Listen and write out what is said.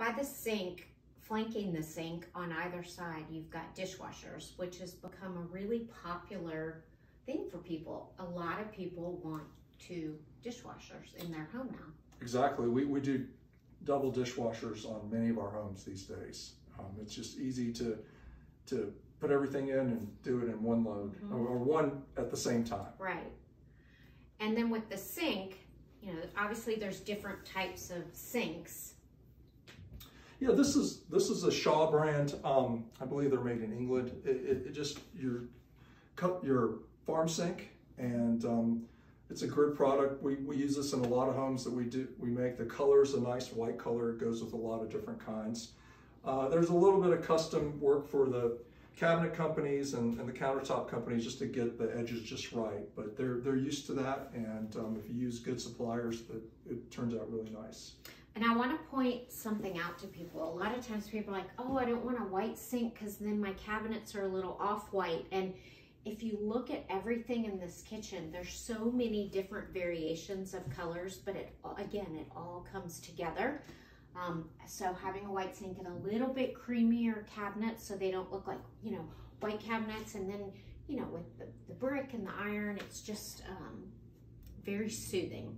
by the sink, flanking the sink on either side, you've got dishwashers, which has become a really popular thing for people. A lot of people want two dishwashers in their home now. Exactly. We, we do double dishwashers on many of our homes these days. Um, it's just easy to to put everything in and do it in one load Mhm. or, or one at the same time. Right. And then with the sink, you know, obviously there's different types of sinks. Yeah, this is this is a Shaw brand. Um, I believe they're made in England. It, it, it just your cut your farm sink, and um, it's a good product. We, we use this in a lot of homes that we do. We make the color is a nice white color. It goes with a lot of different kinds. Uh, there's a little bit of custom work for the cabinet companies and, and the countertop companies just to get the edges just right. But they're they're used to that, and um, if you use good suppliers, that it turns out really nice. And I want to point something out to people. A lot of times people are like, oh, I don't want a white sink because then my cabinets are a little off-white. And if you look at everything in this kitchen, there's so many different variations of colors, but it again, it all comes together. Um, so having a white sink and a little bit creamier cabinets so they don't look like, you know, white cabinets and then, you know, with the, the brick and the iron, it's just um, very soothing.